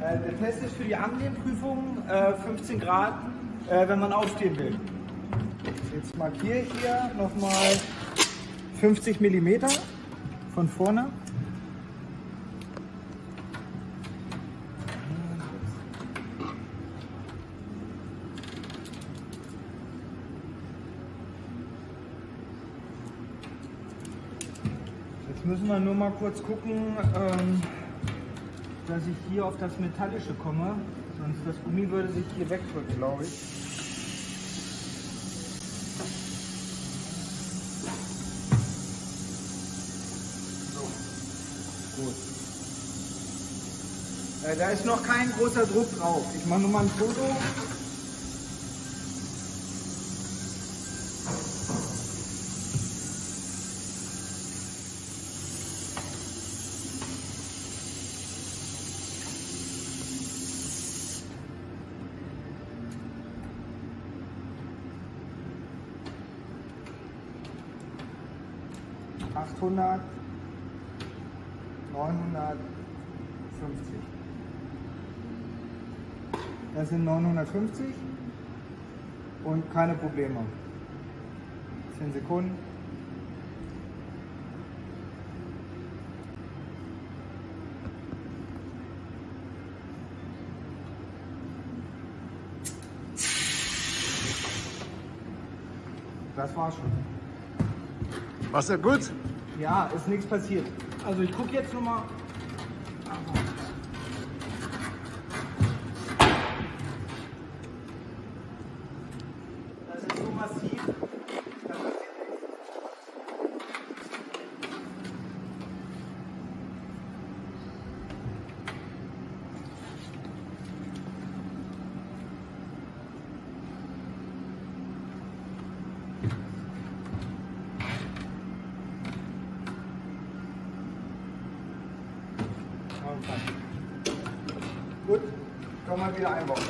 Äh, der Test ist für die Anlehnprüfung äh, 15 Grad, äh, wenn man aufstehen will. Jetzt markiere ich hier nochmal 50 mm von vorne. Jetzt müssen wir nur mal kurz gucken, ähm, dass ich hier auf das Metallische komme. Sonst das Gummi würde sich hier wegdrücken, glaube ich. So. Gut. Äh, da ist noch kein großer Druck drauf. Ich mache nur mal ein Foto. Achthundert, neunhundertfünfzig. Das sind 950 und keine Probleme. 10 Sekunden. Das war's schon. War's ja gut? Ja, ist nichts passiert. Also ich gucke jetzt nochmal. Das ist so massiv. Da passiert nichts. Gut, können wir wieder einbauen.